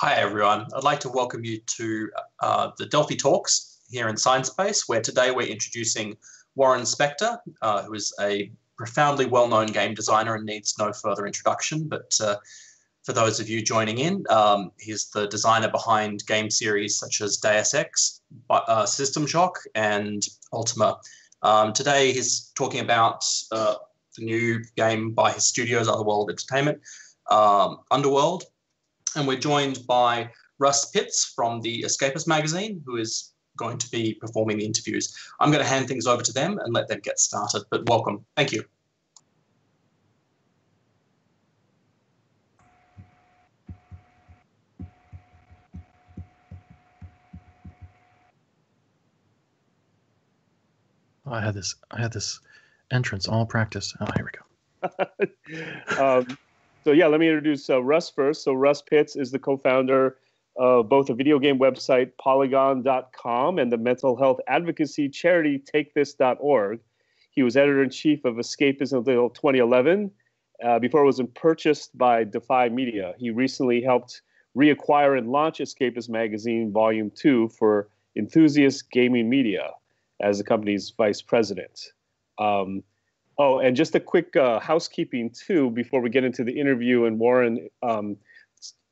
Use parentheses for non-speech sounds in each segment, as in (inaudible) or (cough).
Hi, everyone. I'd like to welcome you to uh, the Delphi Talks here in Sinespace, where today we're introducing Warren Spector, uh, who is a profoundly well known game designer and needs no further introduction. But uh, for those of you joining in, um, he's the designer behind game series such as Deus Ex, uh, System Shock, and Ultima. Um, today he's talking about uh, the new game by his studios, Otherworld Entertainment, um, Underworld. And we're joined by Russ Pitts from the Escapist magazine, who is going to be performing the interviews. I'm going to hand things over to them and let them get started. But welcome. Thank you. Oh, I had this. I had this entrance all practice. Oh, here we go. (laughs) um, so yeah, let me introduce uh, Russ first. So Russ Pitts is the co-founder of both a video game website, Polygon.com, and the mental health advocacy charity TakeThis.org. He was editor in chief of Escapist until 2011, uh, before it was purchased by Defy Media. He recently helped reacquire and launch Escapist Magazine Volume 2 for Enthusiast Gaming Media as the company's vice president. Um, oh, and just a quick uh, housekeeping too before we get into the interview. And Warren, um,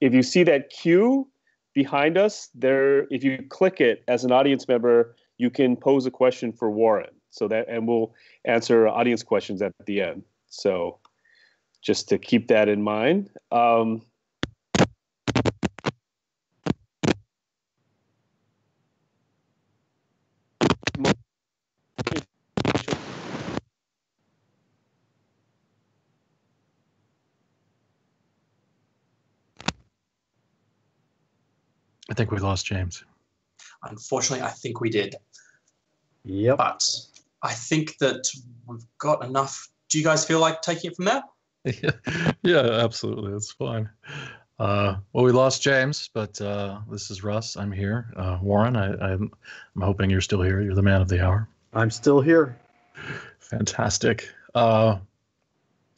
if you see that cue behind us, there, if you click it as an audience member, you can pose a question for Warren. So that, and we'll answer audience questions at the end. So just to keep that in mind. Um, I think we lost James. Unfortunately, I think we did. Yep. But I think that we've got enough. Do you guys feel like taking it from there? Yeah, (laughs) yeah absolutely. That's fine. Uh, well, we lost James, but uh, this is Russ. I'm here. Uh, Warren, I, I'm, I'm hoping you're still here. You're the man of the hour. I'm still here. Fantastic. Uh,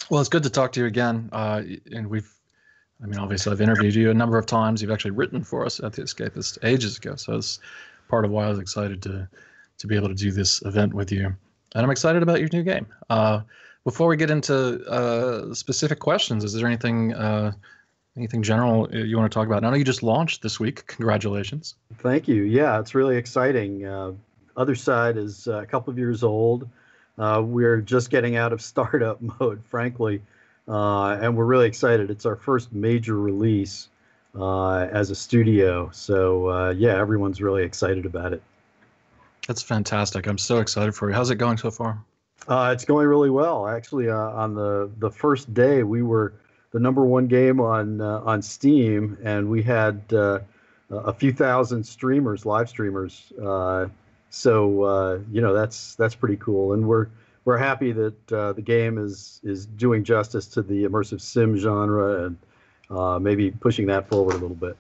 well, it's good to talk to you again. Uh, and we've I mean, obviously, I've interviewed you a number of times. You've actually written for us at the Escapist ages ago, so it's part of why I was excited to to be able to do this event with you. And I'm excited about your new game. Uh, before we get into uh, specific questions, is there anything uh, anything general you want to talk about? I know you just launched this week. Congratulations. Thank you. Yeah, it's really exciting. Uh, Otherside is a couple of years old. Uh, we're just getting out of (laughs) startup mode, frankly uh, and we're really excited. It's our first major release uh, as a studio, so uh, yeah, everyone's really excited about it. That's fantastic. I'm so excited for you. How's it going so far? Uh, it's going really well. Actually, uh, on the the first day, we were the number one game on uh, on Steam, and we had a few thousand streamers, live streamers. so you know that's that's pretty cool, and we're we're happy that uh, the game is is doing justice to the immersive sim genre and uh, maybe pushing that forward a little bit.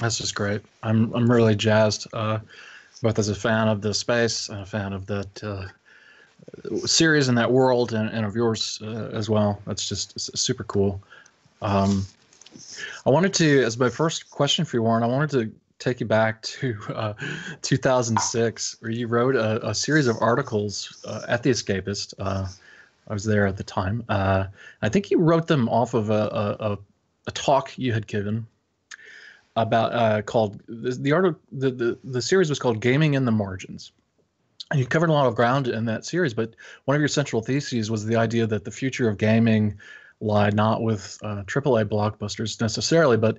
That's just great. I'm I'm really jazzed, uh, both as a fan of the space and a fan of that uh, series and that world, and, and of yours uh, as well. That's just super cool. Um, I wanted to, as my first question for you, Warren, I wanted to take you back to uh, 2006, where you wrote a, a series of articles uh, at The Escapist. Uh, I was there at the time. Uh, I think you wrote them off of a, a, a talk you had given about uh, called the, the. The, the the series was called "Gaming in the Margins." And you covered a lot of ground in that series, but one of your central theses was the idea that the future of gaming lied not with uh, AAA blockbusters necessarily, but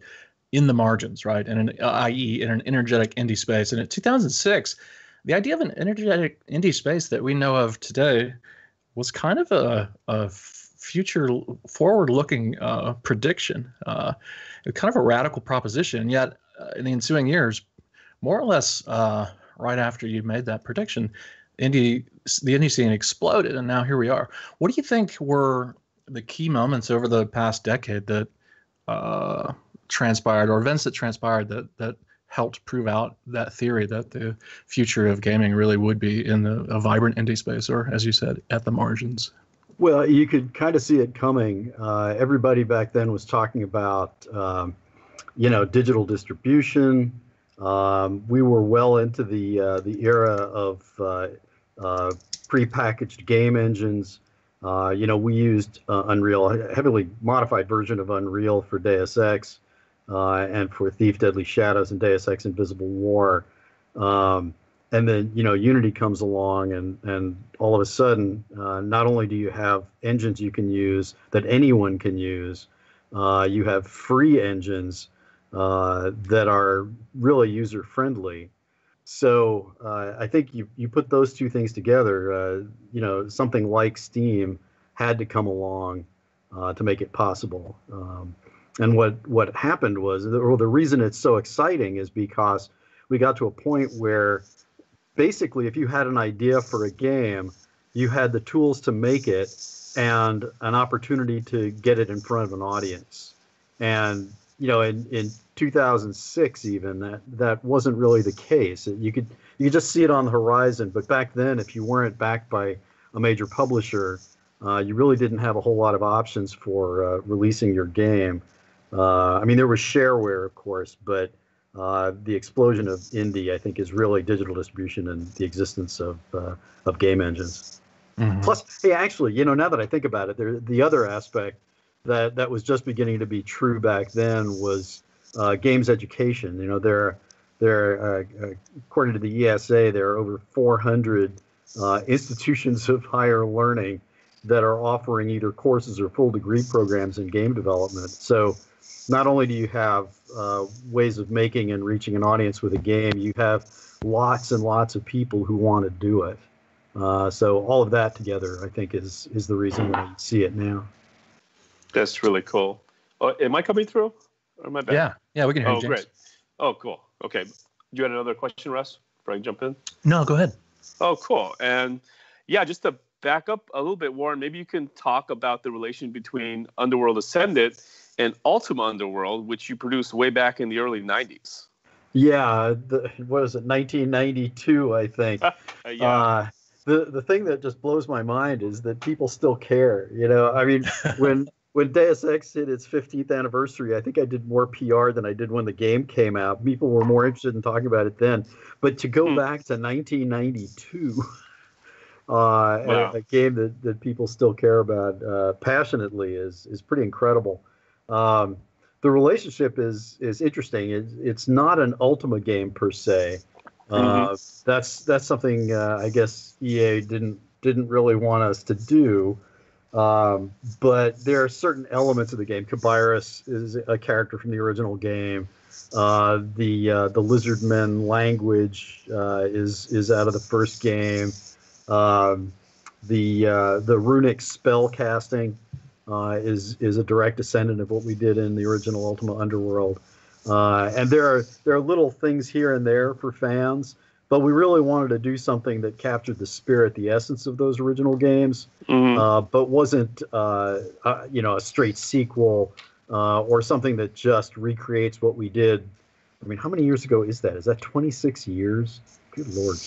in the margins, right? And an, i.e., in an energetic indie space. And in 2006, the idea of an energetic indie space that we know of today was kind of a, a future forward-looking uh, prediction, uh, kind of a radical proposition. Yet, uh, in the ensuing years, more or less uh, right after you made that prediction, indie the indie scene exploded, and now here we are. What do you think were the key moments over the past decade that uh, transpired or events that transpired that that helped prove out that theory that the future of gaming really would be in the, a vibrant indie space or as you said at the margins well you could kind of see it coming uh, everybody back then was talking about um, you know, digital distribution. Um, we were well into the uh, the era of uh, uh, prepackaged game engines. Uh, you know, we used uh, Unreal, a heavily modified version of Unreal for Deus Ex and for Thief Deadly Shadows and Deus Ex Invisible War. Um, and then, you know, Unity comes along, and, and all of a sudden, uh, not only do you have engines you can use that anyone can use, uh, you have free engines uh, that are really user friendly. So uh, I think you you put those two things together. Uh, you know, something like Steam had to come along uh, to make it possible. Um, and what what happened was, or the reason it's so exciting is because we got to a point where basically, if you had an idea for a game, you had the tools to make it and an opportunity to get it in front of an audience. And you know, in, in 2006 even that that wasn't really the case. You could you could just see it on the horizon, but back then, if you weren't backed by a major publisher, uh, you really didn't have a whole lot of options for uh, releasing your game. Uh, I mean, there was shareware, of course, but uh, the explosion of indie, I think, is really digital distribution and the existence of uh, of game engines. Mm-hmm. Plus, hey, actually, you know, now that I think about it, there the other aspect that that was just beginning to be true back then was uh, games education. You know, there there uh, according to the ESA, there are over 400 uh, institutions of higher learning that are offering either courses or full degree programs in game development. So not only do you have uh, ways of making and reaching an audience with a game, you have lots and lots of people who want to do it. Uh, so all of that together, I think, is is the reason why you see it now. That's really cool. Oh, am I coming through? Or am I back? Yeah, yeah, we can hear oh, you. Oh, great. Oh, cool. Okay. Do you had another question, Russ? Before I jump in? No, go ahead. Oh, cool. And yeah, just to back up a little bit, Warren, maybe you can talk about the relation between Underworld Ascendant and Ultima Underworld, which you produced way back in the early 90s. Yeah, the, what is it, 1992, I think. (laughs) yeah. Uh, the the thing that just blows my mind is that people still care. You know, I mean, (laughs) when when Deus Ex hit its 15th anniversary, I think I did more PR than I did when the game came out. People were more interested in talking about it then. But to go hmm. back to 1992, (laughs) uh, wow. a, a, game that, that people still care about uh, passionately is is pretty incredible. Um, the relationship is is interesting. It, it's not an Ultima game per se. Mm-hmm. Uh, that's that's something uh, I guess EA didn't didn't really want us to do. Um, but there are certain elements of the game. Cabirus is a character from the original game. Uh, the uh, the Lizardmen language uh, is is out of the first game. Um, the uh, the runic spell casting uh, is is a direct descendant of what we did in the original Ultima Underworld. Uh, and there are there are little things here and there for fans, but we really wanted to do something that captured the spirit, the essence of those original games, mm-hmm. uh, but wasn't uh, uh, you know a straight sequel uh, or something that just recreates what we did. I mean, how many years ago is that? Is that 26 years? Good lord.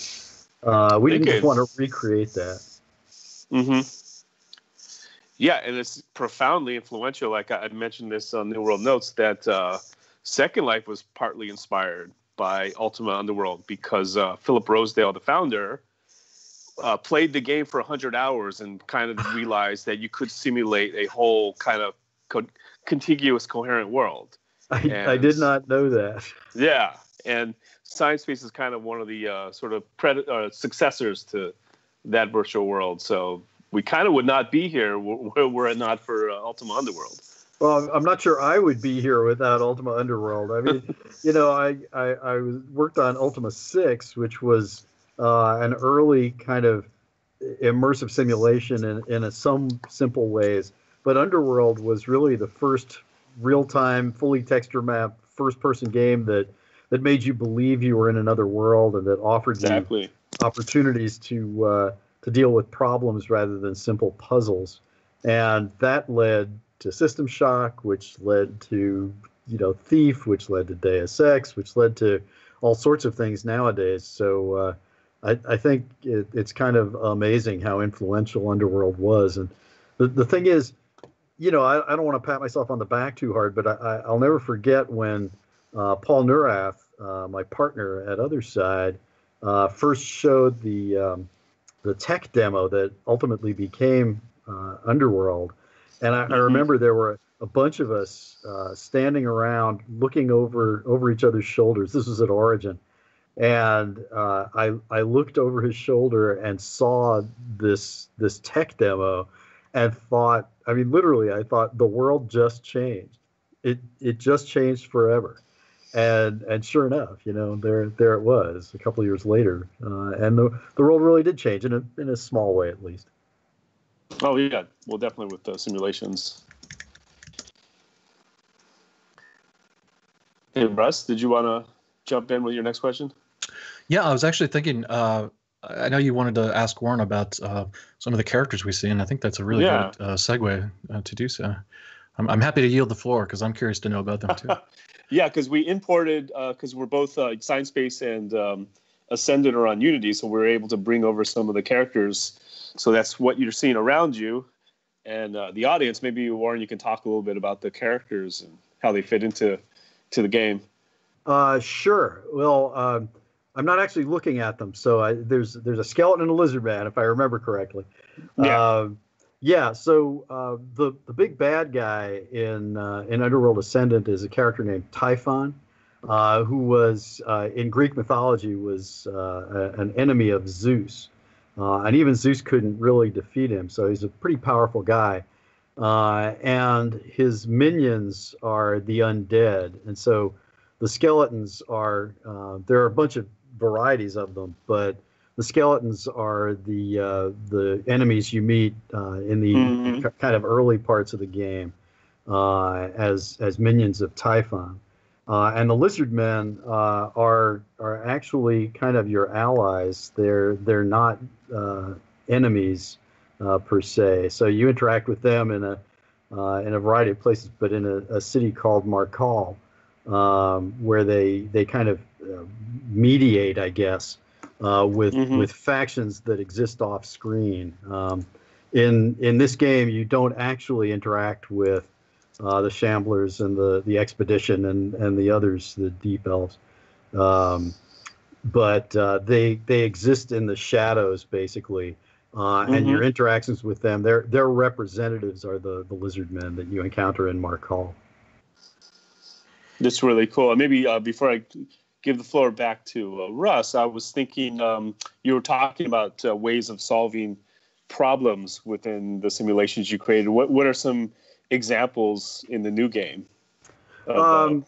Uh, we didn't just want to recreate that. Mm-hmm. Yeah, and it's profoundly influential. Like I mentioned this on New World Notes that uh, Second Life was partly inspired by Ultima Underworld because uh, Philip Rosedale, the founder, uh, played the game for 100 hours and kind of realized that you could simulate a whole kind of co- contiguous, coherent world. I, and, I, did not know that. Yeah, and Sinespace is kind of one of the uh, sort of pred- uh, successors to that virtual world. So we kind of would not be here (laughs) were it not for uh, Ultima Underworld. Well, I'm not sure I would be here without Ultima Underworld. I mean, (laughs) you know, I, I, I worked on Ultima 6, which was uh, an early kind of immersive simulation in, in a, some simple ways. But Underworld was really the first real time, fully texture map, first person game that, that made you believe you were in another world and that offered exactly. you opportunities to, uh, to deal with problems rather than simple puzzles. And that led to System Shock, which led to you know Thief, which led to Deus Ex, which led to all sorts of things nowadays. So uh, I, I, think it, it's kind of amazing how influential Underworld was. And the, the thing is, you know, I, I don't want to pat myself on the back too hard, but I, will never forget when uh, Paul Neurath, uh, my partner at Otherside, uh, first showed the um, the tech demo that ultimately became uh, Underworld. And I, mm-hmm. I, remember there were a bunch of us uh, standing around looking over over each other's shoulders. This was at Origin. And uh, I, I looked over his shoulder and saw this this tech demo and thought, I mean, literally, I thought the world just changed. It it just changed forever, and and sure enough, you know, there there it was a couple of years later, uh, and the the world really did change in a in a small way at least. Oh yeah, well, definitely with the simulations. Hey, Russ, did you want to jump in with your next question? Yeah, I was actually thinking. Uh, I know you wanted to ask Warren about uh, some of the characters we see, and I think that's a really yeah. good uh, segue uh, to do so. I'm, I'm happy to yield the floor because I'm curious to know about them too. (laughs) yeah, because we imported because uh, we're both uh, Sinespace and um, Ascendant are on Unity, so we're able to bring over some of the characters. So that's what you're seeing around you, and uh, the audience. Maybe Warren, you can talk a little bit about the characters and how they fit into to the game. Uh, sure. Well. Um, I'm not actually looking at them. So I, there's there's a skeleton and a lizard man, if I remember correctly. Yeah. Uh, yeah. So uh, the the big bad guy in uh, in Underworld Ascendant is a character named Typhon, uh, who was uh, in Greek mythology was uh, an enemy of Zeus, and even Zeus couldn't really defeat him. So he's a pretty powerful guy. and his minions are the undead, and so the skeletons are uh, there are a bunch of varieties of them, but the skeletons are the uh, the enemies you meet uh, in the mm-hmm. kind of early parts of the game uh, as as minions of Typhon. Uh, and the lizard men uh, are are actually kind of your allies. They're they're not uh, enemies per se. So you interact with them in a in a variety of places, but in a, a city called Markal, um, where they they kind of uh, mediate, I guess, uh, with mm-hmm. with factions that exist off screen. Um, in in this game, you don't actually interact with uh, the Shamblers and the the Expedition and and the others, the Deep Elves. Um, but uh, they they exist in the shadows basically, uh, mm-hmm. and your interactions with them, their their representatives are the the lizard men that you encounter in Mark Hall. That's really cool. Maybe uh, before I give the floor back to uh, Russ, I was thinking um, you were talking about uh, ways of solving problems within the simulations you created. What what are some examples in the new game of uh, um,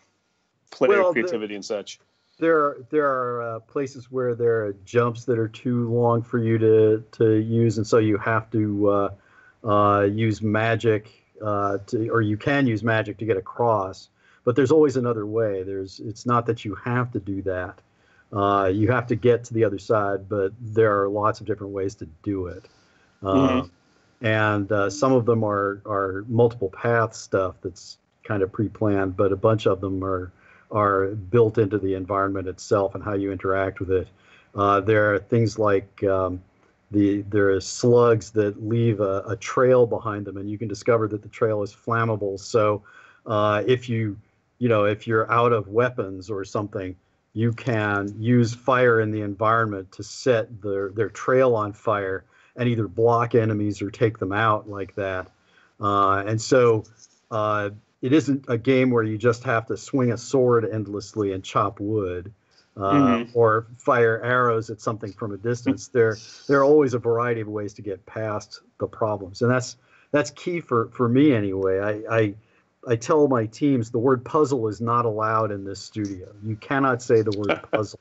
player well, creativity and such? There there are uh, places where there are jumps that are too long for you to to use, and so you have to uh, use magic to, or you can use magic to get across but there's always another way. There's it's not that you have to do that. Uh, you have to get to the other side, but there are lots of different ways to do it. Uh, mm-hmm. And uh, some of them are are multiple path stuff that's kind of pre-planned, but a bunch of them are are built into the environment itself and how you interact with it. Uh, there are things like um, the there are slugs that leave a, a, trail behind them, and you can discover that the trail is flammable. So uh, if you you know, if you're out of weapons or something, you can use fire in the environment to set their, their trail on fire and either block enemies or take them out like that. Uh, and so uh, it isn't a game where you just have to swing a sword endlessly and chop wood. Uh, mm-hmm. Or fire arrows at something from a distance. there, there are always a variety of ways to get past the problems, and that's that's key for for me anyway. I, I I tell my teams the word puzzle is not allowed in this studio. You cannot say the word (laughs) puzzle.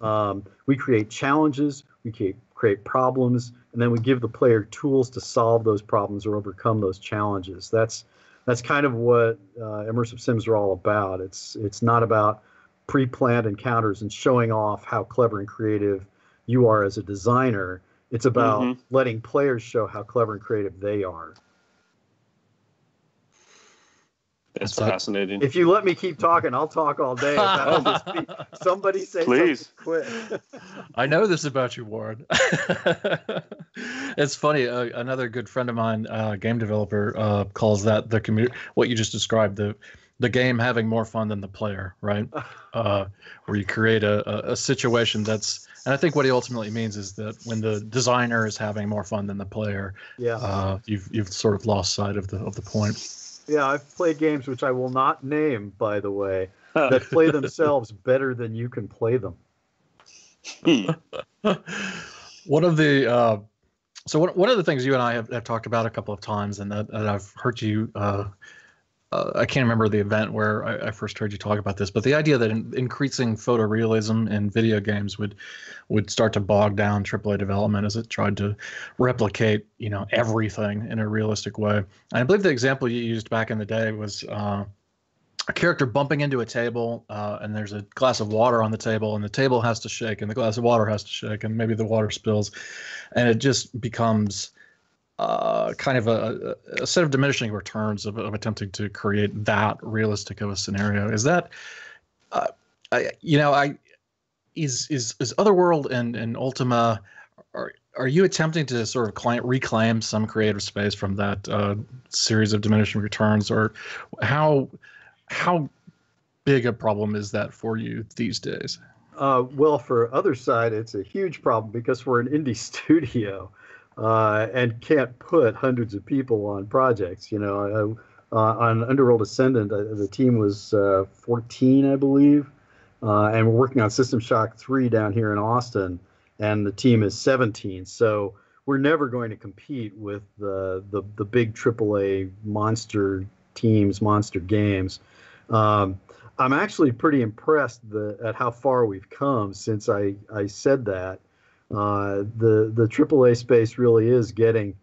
um, we create challenges, we create, create problems, and then we give the player tools to solve those problems or overcome those challenges. That's that's kind of what uh, immersive sims are all about. It's it's not about pre-planned encounters and showing off how clever and creative you are as a designer. It's about mm-hmm. letting players show how clever and creative they are. That's So- fascinating. If you let me keep talking, I'll talk all day. about. (laughs) Somebody say Please. something quick. I know this about you, Warren. (laughs) it's funny. Uh, another good friend of mine, uh, game developer, uh, calls that the community. What you just described the the game having more fun than the player, right? (laughs) Uh, where you create a, a, a situation that's, and I think what he ultimately means is that when the designer is having more fun than the player, Yeah, uh, you've you've sort of lost sight of the of the point. Yeah. I've played games which I will not name, by the way, that play themselves (laughs) better than you can play them. Hmm. (laughs) one of the uh, so one, one of the things you and I have, have talked about a couple of times, and that, that I've heard you. Uh, uh, I can't remember the event where I, I first heard you talk about this, but the idea that in, increasing photorealism in video games would would start to bog down AAA development as it tried to replicate, you know, everything in a realistic way. And I believe the example you used back in the day was uh, a character bumping into a table, uh, and there's a glass of water on the table, and the table has to shake, and the glass of water has to shake, and maybe the water spills, and it just becomes uh, kind of a, a set of diminishing returns of, of attempting to create that realistic of a scenario. Is that, uh, I, you know, I is is is Otherworld and and Ultima. Are, are you attempting to sort of client reclaim some creative space from that uh, series of diminishing returns, or how how big a problem is that for you these days? Uh, well, for Otherside, it's a huge problem because we're an indie (laughs) studio uh, and can't put hundreds of people on projects. You know, uh, on Underworld Ascendant, uh, the team was uh, 14, I believe, uh, and we're working on System Shock 3 down here in Austin, and the team is 17. So we're never going to compete with the the, the big AAA monster teams, monster games. Um, I'm actually pretty impressed the, at how far we've come since I, I said that. Uh, the the AAA space really is getting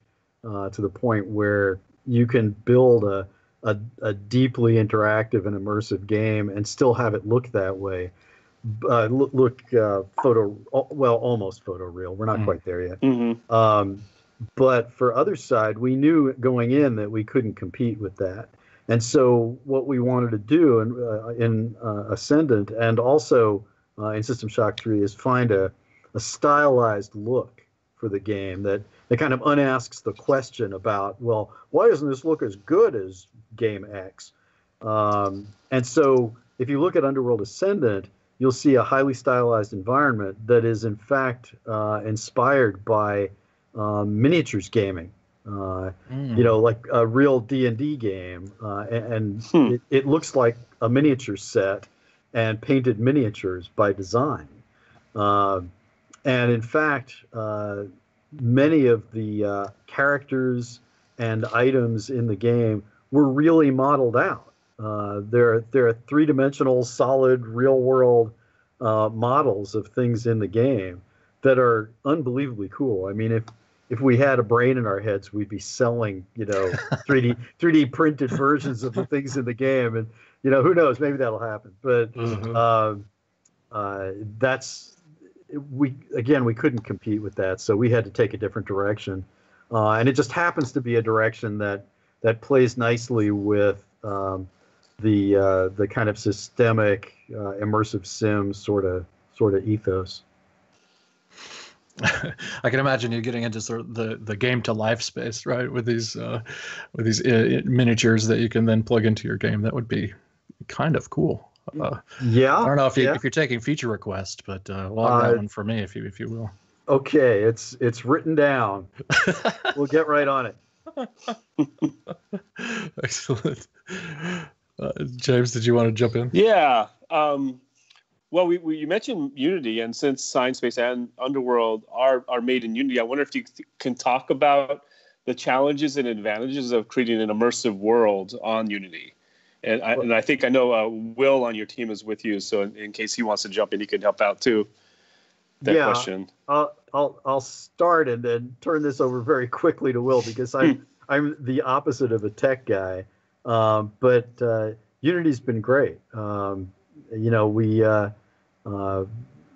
uh, to the point where you can build a, a, a deeply interactive and immersive game and still have it look that way. Uh, look, look uh, photo well, almost photoreal. We're not Mm. quite there yet. Mhm. Um, but for Otherside, we knew going in that we couldn't compete with that. And so what we wanted to do in, uh, in uh, Ascendant and also uh, in System Shock 3 is find a, a stylized look for the game that, that kind of unasks the question about, well, why doesn't this look as good as game X? Um, and so if you look at Underworld Ascendant, you'll see a highly stylized environment that is in fact uh, inspired by um, miniatures gaming. Uh, you know, like a real D and D game, uh, and, and Hmm. it, it looks like a miniature set and painted miniatures by design. And in fact, uh, many of the uh, characters and items in the game were really modeled out. Uh, there, there are three-dimensional, solid, real-world uh, models of things in the game that are unbelievably cool. I mean, if if we had a brain in our heads, we'd be selling, you know, (laughs) 3D 3D printed versions of the things in the game, and you know, who knows? Maybe that'll happen. But Mhm. um, uh, that's we again we couldn't compete with that, so we had to take a different direction, uh, and it just happens to be a direction that that plays nicely with um, the uh, the kind of systemic uh, immersive sim sort of sort of ethos. (laughs) I can imagine you getting into sort of the, the game to life space, right? With these uh, with these uh, miniatures that you can then plug into your game. That would be kind of cool. Uh, Yeah. I don't know if you yeah. if you're taking feature request, but uh, log Uh, that one for me if you if you will. Okay, it's it's written down. (laughs) We'll get right on it. (laughs) Excellent. Uh, James, did you want to jump in? Yeah. Um, well, we, we you mentioned Unity, and since Sinespace and Underworld are are made in Unity, I wonder if you c- can talk about the challenges and advantages of creating an immersive world on Unity. And I, and I think I know uh, Will on your team is with you, so in, in case he wants to jump in, he can help out too. That Yeah. question. I'll I'll I'll start and then turn this over very quickly to Will because I'm (laughs) I'm the opposite of a tech guy. Um, but uh, Unity's been great. Um, you know, we uh, uh,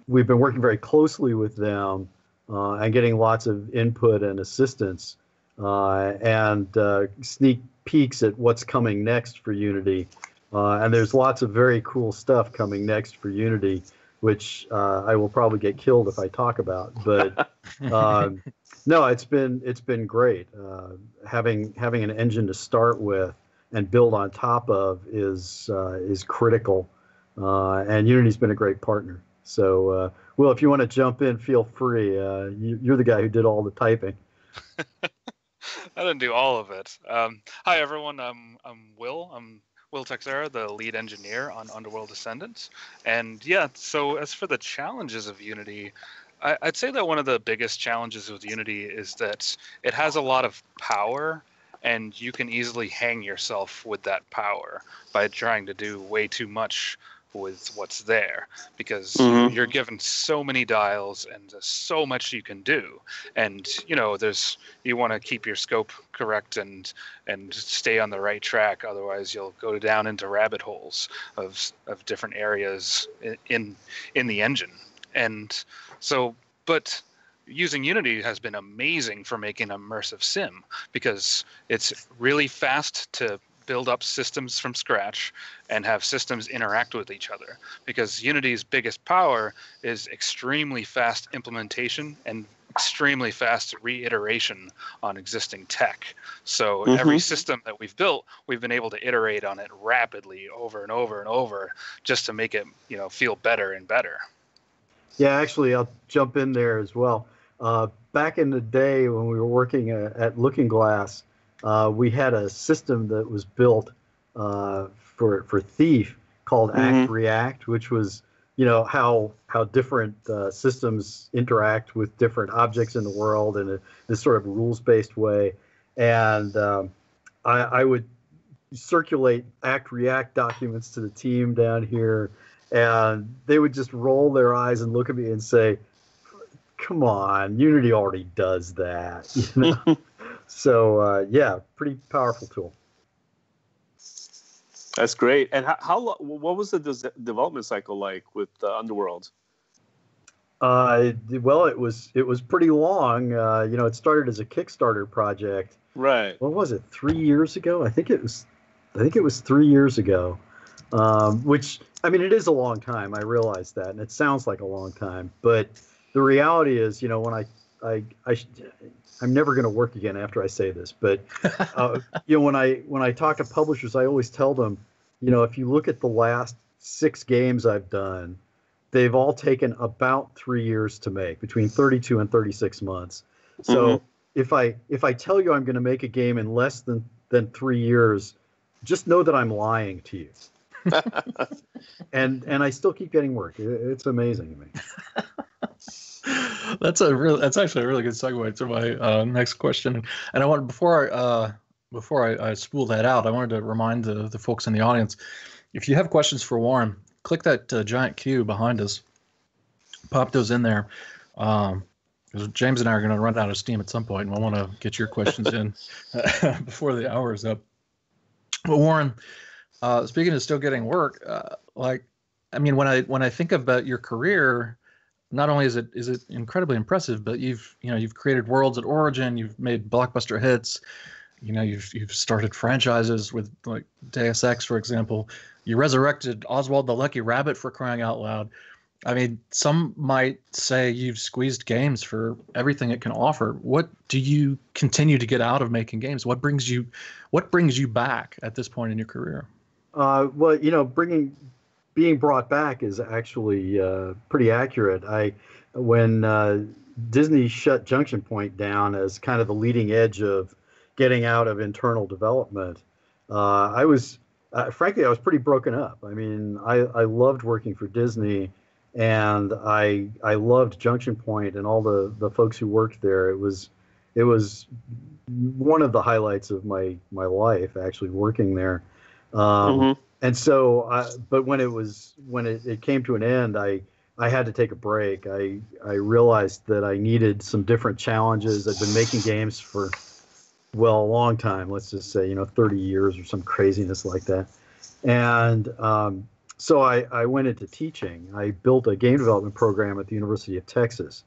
we've been working very closely with them uh, and getting lots of input and assistance uh, and uh, sneak peeks at what's coming next for Unity. Uh, and there's lots of very cool stuff coming next for Unity, which uh, I will probably get killed if I talk about. But (laughs) um, no, it's been it's been great. Uh, having having an engine to start with and build on top of is uh, is critical. Uh, and Unity's been a great partner. So, uh, Will, if you want to jump in, feel free. You, you're the guy who did all the typing. (laughs) I didn't do all of it. Um, hi, everyone. I'm, I'm Will. I'm Will Texera, the lead engineer on Underworld Descendants. And yeah, so as for the challenges of Unity, I, would say that one of the biggest challenges with Unity is that it has a lot of power, and you can easily hang yourself with that power by trying to do way too much with what's there because mm-hmm. you're given so many dials and so much you can do and you know there's you want to keep your scope correct and and stay on the right track otherwise you'll go down into rabbit holes of of different areas in in the engine and so but using Unity has been amazing for making immersive sim because it's really fast to build up systems from scratch and have systems interact with each other because Unity's biggest power is extremely fast implementation and extremely fast reiteration on existing tech. So mm-hmm. every system that we've built, we've been able to iterate on it rapidly over and over and over just to make it, you know, feel better and better. Yeah, actually, I'll jump in there as well. Uh, back in the day when we were working uh, at Looking Glass, uh, we had a system that was built uh, for for Thief called mm-hmm. Act React, which was you know how how different uh, systems interact with different objects in the world in a, this sort of rules based way, and um, I, I would circulate Act React documents to the team down here, and they would just roll their eyes and look at me and say, "Come on, Unity already does that." (laughs) You know? (laughs) So uh, yeah, pretty powerful tool. That's great. And how, how what was the des- development cycle like with uh, Underworld? Uh, well, it was it was pretty long. Uh, you know, it started as a Kickstarter project. Right. What was it? Three years ago? I think it was. I think it was three years ago. Um, which I mean, it is a long time. I realize that, and it sounds like a long time. But the reality is, you know, when I I I I'm never going to work again after I say this, but uh, (laughs) you know when I when I talk to publishers, I always tell them, you know, if you look at the last six games I've done, they've all taken about three years to make, between 32 and 36 months. So mm-hmm. if I if I tell you I'm going to make a game in less than than three years, just know that I'm lying to you. (laughs) and and I still keep getting work. It's amazing to me. (laughs) that's a real. That's actually a really good segue to my uh, next question. And I want before I uh, before I, I, spool that out, I wanted to remind the the folks in the audience, if you have questions for Warren, click that uh, giant queue behind us. Pop those in there. Um, James and I are going to run out of steam at some point, and we want to get your questions in (laughs) before the hour is up. But Warren, uh, speaking of still getting work, uh, like, I mean, when I when I think about your career, not only is it is it incredibly impressive, but you've you know you've created worlds at Origin, you've made blockbuster hits, you know you've you've started franchises with like Deus Ex, for example. You resurrected Oswald the Lucky Rabbit for crying out loud. I mean, some might say you've squeezed games for everything it can offer. What do you continue to get out of making games? What brings you, what brings you back at this point in your career? Uh, well, you know, bringing being brought back is actually uh, pretty accurate. I when uh, Disney shut Junction Point down as kind of the leading edge of getting out of internal development, uh, I was uh, frankly I was pretty broken up. I mean, I, I loved working for Disney, and I I loved Junction Point and all the the folks who worked there. It was it was one of the highlights of my my life actually working there. Um, mm-hmm and so, uh, but when it was when it, it came to an end, I I had to take a break. I I realized that I needed some different challenges. I've been making games for well a long time. Let's just say you know 30 years or some craziness like that. And um, so I, I went into teaching. I built a game development program at the University of Texas.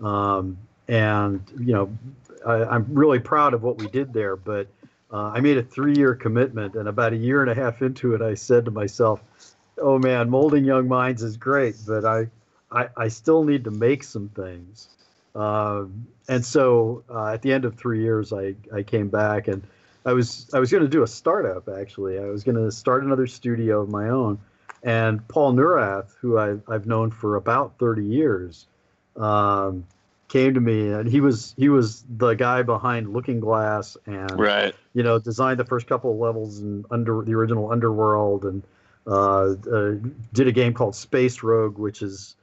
Um, and you know, I, am really proud of what we did there. But uh, I made a three-year commitment, and about a year and a half into it, I said to myself, "Oh man, molding young minds is great, but I, I, I still need to make some things." Um, and so uh, at the end of three years, I, I came back and I was I was going to do a startup actually. I was going to start another studio of my own, and Paul Neurath, who I, I've known for about 30 years, um, came to me and he was he was the guy behind Looking Glass and right. you know designed the first couple of levels in under the original Underworld and uh, uh, did a game called Space Rogue, which is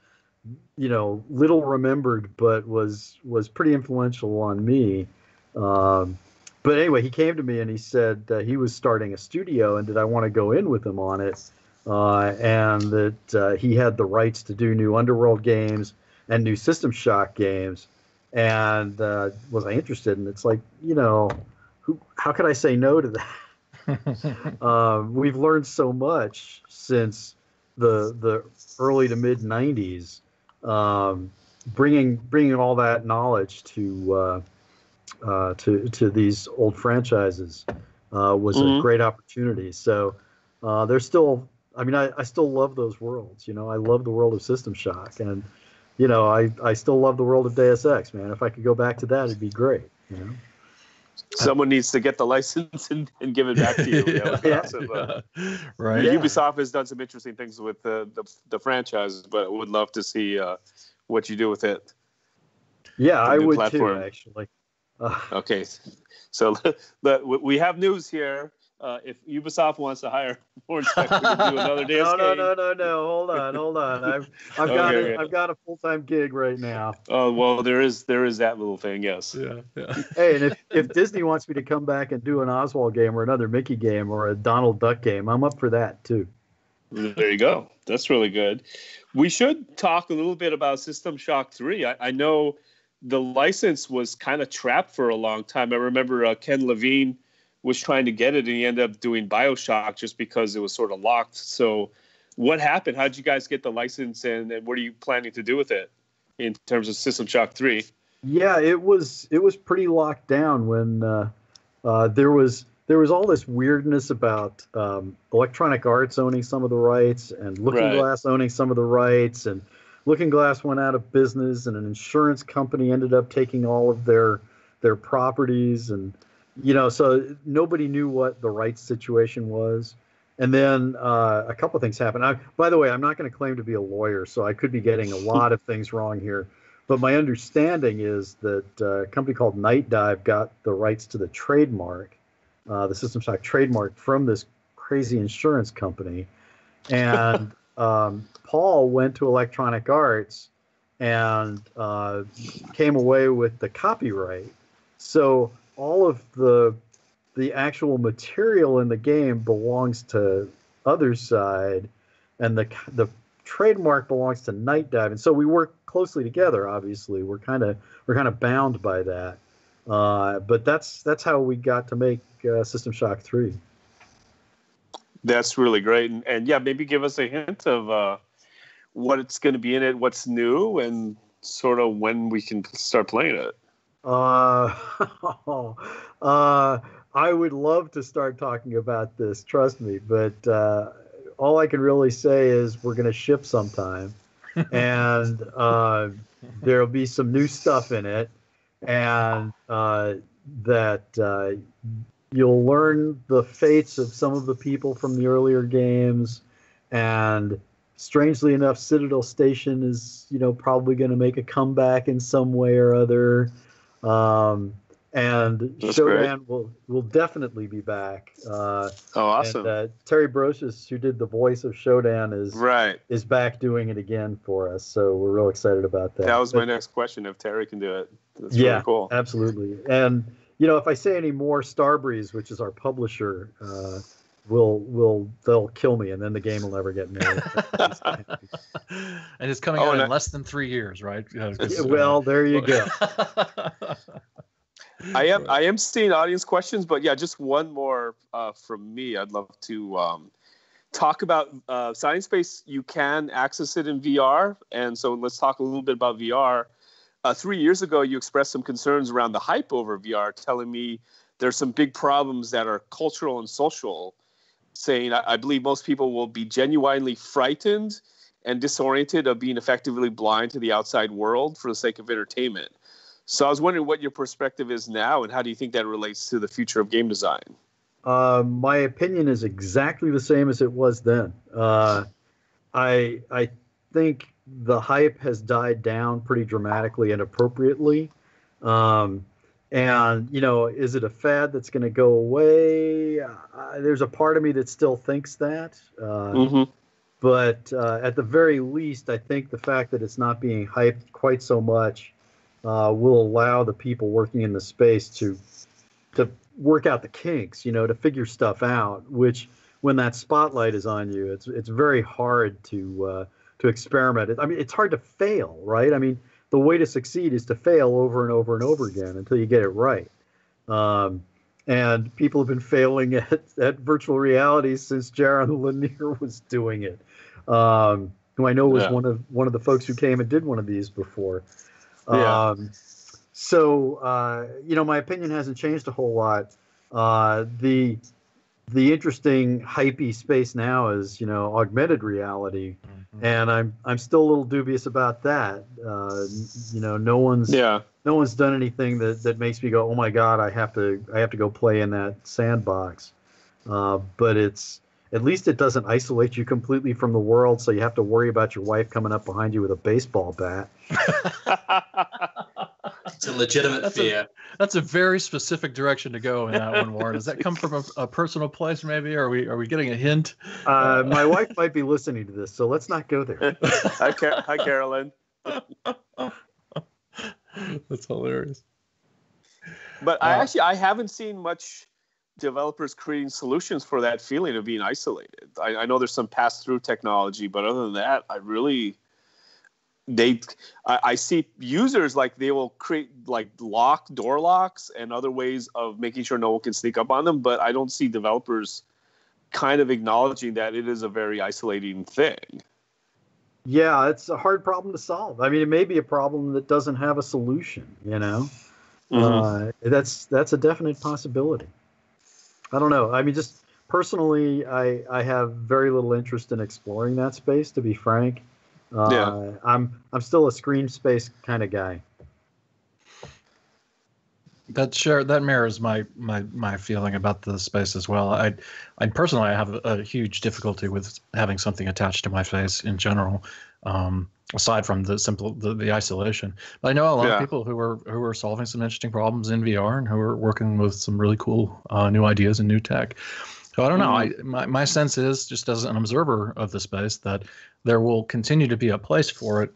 you know little remembered but was was pretty influential on me. Um, but anyway, he came to me and he said uh, he was starting a studio and did I want to go in with him on it, uh, and that uh, he had the rights to do new Underworld games and new System Shock games, and uh, was I interested? And it's like you know, who how could I say no to that? (laughs) um, we've learned so much since the the early to mid '90s, um, bringing bringing all that knowledge to uh, uh, to to these old franchises uh, was mm-hmm. a great opportunity. So uh, there's still, I mean, I, I still love those worlds. You know, I love the world of System Shock, and you know, I I still love the world of Deus Ex. Man, if I could go back to that, it'd be great. You know. Someone needs to get the license and, and give it back to you. (laughs) yeah. Awesome. Uh, right. Yeah. Ubisoft has done some interesting things with the the, the franchise, but would love to see uh, what you do with it. Yeah, I would platform. too. Actually. (laughs) okay, so (laughs) but we have news here. Uh, if Ubisoft wants to hire (laughs) more inspectors (laughs) to do another day, no, no, no, no, no. Hold on, hold on. I've (laughs) I've got okay, a, I've got a full time gig right now. Oh well, there is there is that little thing. Yes. Yeah, yeah. Hey, and if if Disney wants me to come back and do an Oswald game or another Mickey game or a Donald Duck game, I'm up for that too. There you go. That's really good. We should talk a little bit about System Shock Three. I, I know the license was kind of trapped for a long time. I remember uh, Ken Levine was trying to get it, and he ended up doing Bioshock just because it was sort of locked. So, what happened? How did you guys get the license, and, and what are you planning to do with it in terms of System Shock Three? Yeah, it was it was pretty locked down when uh, uh, there was there was all this weirdness about um, Electronic Arts owning some of the rights and Looking right. Glass owning some of the rights and Looking Glass went out of business, and an insurance company ended up taking all of their their properties, and you know, so nobody knew what the rights situation was. And then uh, a couple things happened. I, by the way, I'm not going to claim to be a lawyer, so I could be getting a lot of things wrong here. But my understanding is that uh, a company called Nightdive got the rights to the trademark, uh, the System Shock trademark, from this crazy insurance company, and (laughs) um, Paul went to Electronic Arts and uh, came away with the copyright. So all of the the actual material in the game belongs to Otherside, and the the trademark belongs to Nightdive. And so we work closely together. Obviously, we're kind of we're kind of bound by that. Uh, but that's that's how we got to make uh, System Shock Three. That's really great, and, and yeah, maybe give us a hint of uh, what it's going to be in it, what's new, and sort of when we can start playing it. Uh, (laughs) uh, I would love to start talking about this. Trust me, but uh, all I can really say is we're going to ship sometime, (laughs) and uh, there'll be some new stuff in it, and uh, that uh, you'll learn the fates of some of the people from the earlier games, and strangely enough, Citadel Station is you know probably going to make a comeback in some way or other, um, and That's Shodan great. will will definitely be back. Uh, oh, awesome! And, uh, Terri Brosius, who did the voice of Shodan, is right is back doing it again for us. So we're real excited about that. That was but, my next question. If Terry can do it, That's yeah, really cool. Absolutely, and you know, if I say any more, Starbreeze, which is our publisher, uh, will will they'll kill me, and then the game will never get made. (laughs) and it's coming oh, out in less than three years, right? well, there you go. (laughs) I am I am seeing audience questions, but yeah, just one more uh, from me. I'd love to um, talk about uh, Sinespace. You can access it in VR, and so let's talk a little bit about VR. uh, three years ago, you expressed some concerns around the hype over VR, telling me there's some big problems that are cultural and social. Saying, I, I believe most people will be genuinely frightened and disoriented of being effectively blind to the outside world for the sake of entertainment. So I was wondering what your perspective is now, and how do you think that relates to the future of game design? Uh, my opinion is exactly the same as it was then. Uh, I I think the hype has died down pretty dramatically and appropriately. Um, and you know, is it a fad that's going to go away? Uh, there's a part of me that still thinks that. Uh, Mm-hmm. but uh, at the very least, I think the fact that it's not being hyped quite so much uh, will allow the people working in the space to to work out the kinks, you know, to figure stuff out. Which, when that spotlight is on you, it's it's very hard to uh, to experiment. I mean, it's hard to fail, right? I mean, the way to succeed is to fail over and over and over again until you get it right. Um, and people have been failing (laughs) at, at virtual reality since Jaron (laughs) Lanier was doing it, um, who I know was Yeah. one of one of the folks who came and did one of these before. Yeah. Um, so uh, you know, my opinion hasn't changed a whole lot. Uh, the the interesting hypey space now is you know augmented reality, and I'm I'm still a little dubious about that. Uh, you know, no one's Yeah. no one's done anything that, that makes me go, oh my god, I have to I have to go play in that sandbox. Uh, but it's at least it doesn't isolate you completely from the world, so you have to worry about your wife coming up behind you with a baseball bat. (laughs) It's a legitimate That's a- fear. That's a very specific direction to go in that one, Warren. Does that come from a, a personal place, maybe? Are we are we getting a hint? Uh, my wife might be listening to this, so let's not go there. (laughs) hi, Car- hi, Caroline. That's hilarious. But I Uh, actually I haven't seen much developers creating solutions for that feeling of being isolated. I, I know there's some pass through technology, but other than that, I really they I, I see users like they will create like lock door locks and other ways of making sure no one can sneak up on them, but I don't see developers kind of acknowledging that it is a very isolating thing. Yeah, it's a hard problem to solve. I mean, it may be a problem that doesn't have a solution. You know, uh, that's that's a definite possibility. I don't know. I mean, just personally, I I have very little interest in exploring that space. To be frank, uh, Yeah. I'm I'm still a screen space kind of guy. That share that mirrors my my my feeling about the space as well. I, I personally I have a huge difficulty with having something attached to my face in general. Um, aside from the simple the, the isolation, but I know a lot Yeah. of people who are who are solving some interesting problems in VR and who are working with some really cool uh, new ideas and new tech. So I don't know. I my, my sense is just as an observer of the space that there will continue to be a place for it,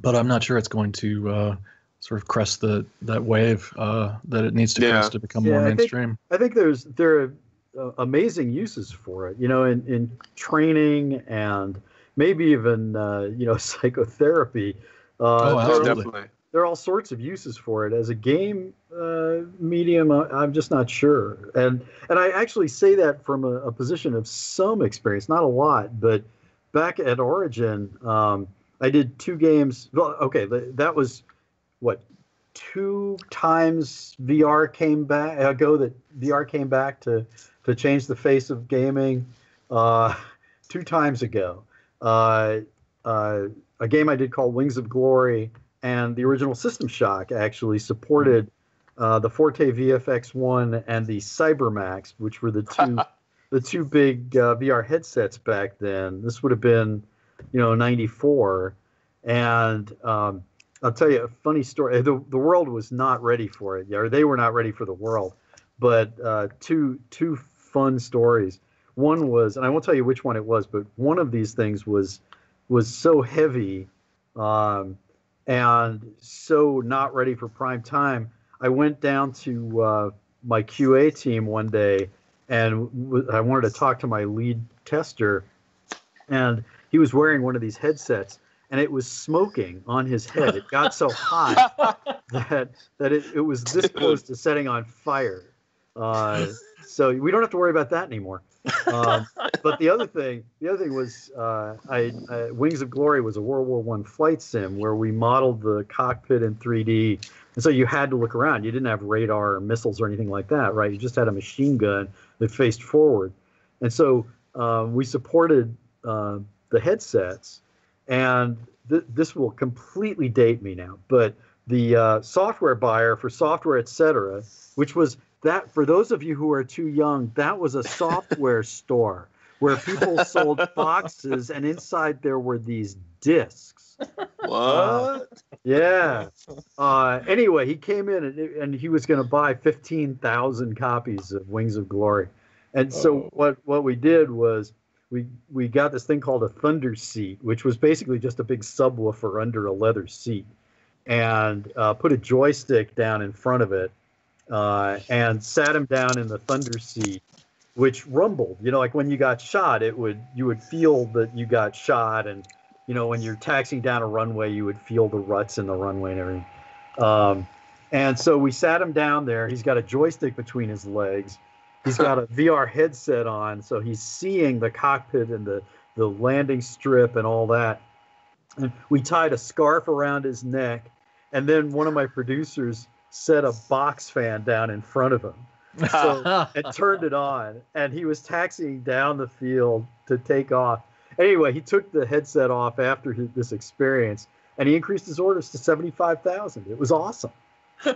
but I'm not sure it's going to uh, sort of crest the that wave uh, that it needs to Yeah. crest to become Yeah, more I think- mainstream. I think there's there are uh, amazing uses for it. You know, in in training and maybe even uh, you know (laughs) psychotherapy. Uh, Oh, there, are, definitely. there are all sorts of uses for it as a game uh, medium. I, I'm just not sure, and and I actually say that from a, a position of some experience, not a lot, but back at Origin, um, I did two games. Well, okay, that was what two times VR came back ago that VR came back to to change the face of gaming. Uh, (laughs) two times ago, uh, uh, a game I did called Wings of Glory and the original System Shock actually supported uh, the Forte VFX One and the CyberMaxx, which were the (laughs) two the two big uh, VR headsets back then. This would have been, you know, '94, and um, I'll tell you a funny story. The the world was not ready for it, or they were not ready for the world. But uh, two two fun stories. One was, and I won't tell you which one it was, but one of these things was was so heavy um, and so not ready for prime time. I went down to uh, my QA team one day, and w- I wanted to talk to my lead tester, and he was wearing one of these headsets, and it was smoking on his head. It got so hot (laughs) that that it, it was this close to setting on fire. Uh, so we don't have to worry about that anymore. Um, but the other thing, the other thing was, uh, I, I, Wings of Glory was a World War One flight sim where we modeled the cockpit in 3D, and so you had to look around. You didn't have radar or missiles or anything like that, right? You just had a machine gun that faced forward, and so uh, we supported uh, the headsets. And th- this will completely date me now, but the uh, software buyer for Software Etc., which was that for those of you who are too young, that was a software (laughs) store where people sold (laughs) boxes, and inside there were these discs. What? Uh, yeah. Uh, anyway, he came in and, and he was going to buy fifteen thousand copies of Wings of Glory, and so Oh. what what we did was we we got this thing called a Thunder seat, which was basically just a big subwoofer under a leather seat, and uh, put a joystick down in front of it, uh, and sat him down in the Thunder seat, which rumbled. You know, like when you got shot, it would you would feel that you got shot, and you know when you're taxiing down a runway, you would feel the ruts in the runway and everything. Um, and so we sat him down there. He's got a joystick between his legs. He's got a (laughs) VR headset on, so he's seeing the cockpit and the, the landing strip and all that. And we tied a scarf around his neck, and then one of my producers set a box fan down in front of him so (laughs) and turned it on, and he was taxiing down the field to take off. Anyway, he took the headset off after his, this experience, and he increased his orders to seventy-five thousand. It was awesome. (laughs)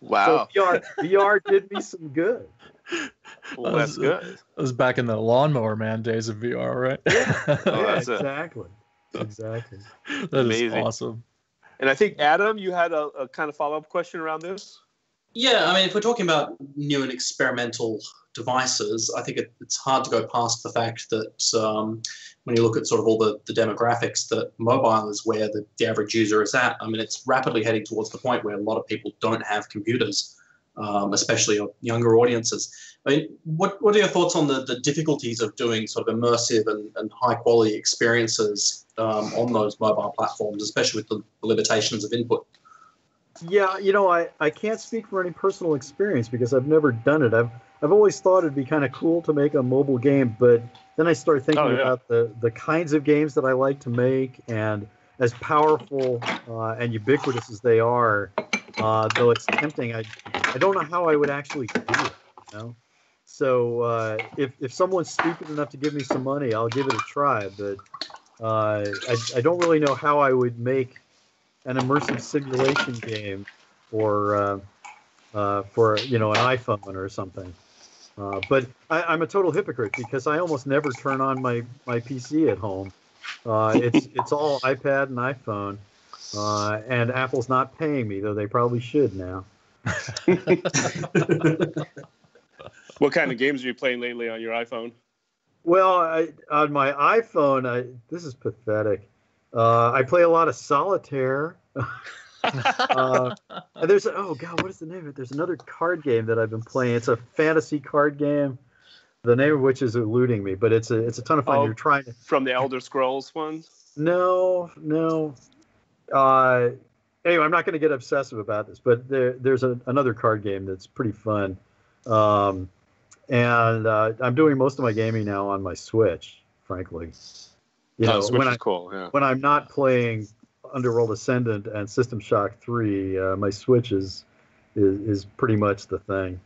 Wow. So VR, VR did me some good. Well, that's good. That was back in the lawnmower man days of VR, right? (laughs) Oh, yeah, that's a- exactly. Exactly. that is Amazing. awesome. And I think Adam, you had a, a kind of follow up question around this. Yeah, I mean, if we're talking about new and experimental devices, I think it, it's hard to go past the fact that um, when you look at sort of all the, the demographics that mobile is where the, the average user is at, I mean, it's rapidly heading towards the point where a lot of people don't have computers, um, especially younger audiences. I mean, what, what are your thoughts on the, the difficulties of doing sort of immersive and, and high quality experiences um, on those mobile platforms, especially with the limitations of input? Yeah, you know, I, I can't speak for any personal experience because I've never done it. I've I've always thought it'd be kind of cool to make a mobile game, but then I started thinking Oh, yeah. about the the kinds of games that I like to make, and as powerful uh, and ubiquitous as they are, uh, though it's tempting, I I don't know how I would actually do it. You know, so uh, if if someone's stupid enough to give me some money, I'll give it a try. But uh, I I don't really know how I would make an immersive simulation game for uh, uh, for you know an iPhone or something. Uh, but I, I'm a total hypocrite because I almost never turn on my, my PC at home. Uh, it's (laughs) it's all iPad and iPhone, uh, and Apple's not paying me though they probably should now. (laughs) What kind of games are you playing lately on your iPhone? Well, I, on my iPhone, I, this is pathetic. Uh, I play a lot of solitaire. (laughs) uh, and there's oh god, what is the name of it? There's another card game that I've been playing. It's a fantasy card game. The name of which is eluding me, but it's a it's a ton of fun. Oh. You're trying to From the Elder Scrolls one? no no. Uh, anyway, I'm not going to get obsessive about this, but there there's a, another card game that's pretty fun. Um, and uh, I'm doing most of my gaming now on my Switch, frankly. You know, oh, when is I cool. Yeah. when I'm not playing Underworld Ascendant and System Shock 3, uh, my Switch is, is is pretty much the thing.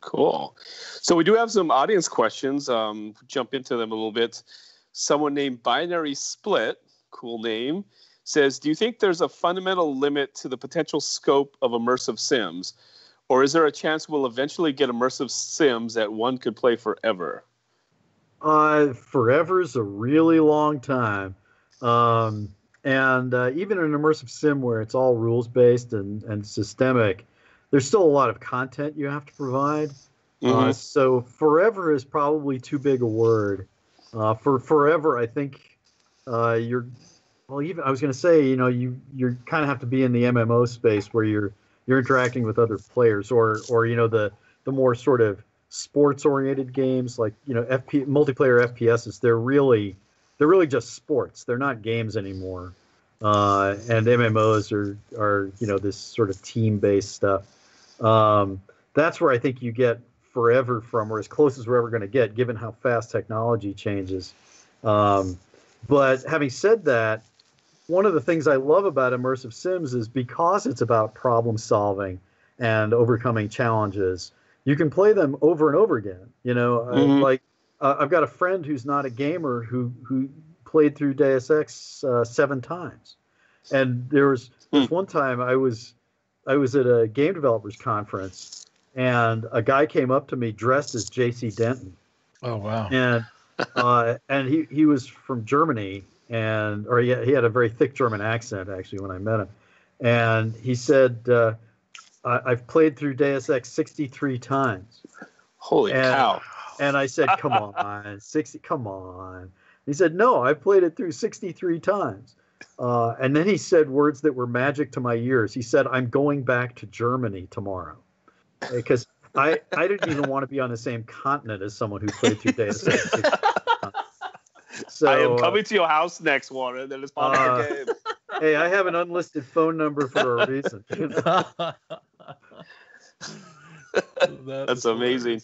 Cool. So we do have some audience questions. Um, jump into them a little bit. Someone named Binary Split, cool name, says, "Do you think there's a fundamental limit to the potential scope of immersive sims, or is there a chance we'll eventually get immersive sims that one could play forever?" Uh, is a really long time. Um, and uh, even an immersive sim where it's all rules based and, and systemic, there's still a lot of content you have to provide. Uh, Mhm. so forever is probably too big a word. Uh, for forever, I think uh, you're well. Even I was going to say, you know, you you kind of have to be in the MMO space where you're you're interacting with other players, or or you know the the more sort of sports oriented games like you know FP multiplayer FPSs. They're really they're really just sports. They're not games anymore. Uh, and MMOs are are you know this sort of team based stuff. Um, that's where I think you get forever from, or as close as we're ever going to get, given how fast technology changes. Um, but having said that, one of the things I love about immersive sims is because it's about problem solving and overcoming challenges. You can play them over and over again. You know, uh, Mhm. like uh, I've got a friend who's not a gamer who who played through Deus Ex uh, seven times, and there was this one time I was I was at a game developers conference, and a guy came up to me dressed as J.C. Denton, Oh wow. and (laughs) uh, and he he was from Germany, and or he he had a very thick German accent actually when I met him, and he said. Uh, I- I've played through Deus Ex 63 times. Holy And- cow! And I said, come on, (laughs) 60, come on. He said, no, I played it through 63 times. Uh, and then he said words that were magic to my ears. He said, I'm going back to Germany tomorrow. Because I, I didn't even want to be on the same continent as someone who played through Deus Ex 63. (laughs) So, I am uh, coming to your house next, Warren. Then it's part of Uh, the game. hey, I have an unlisted phone number for a reason. you know? (laughs) That's amazing.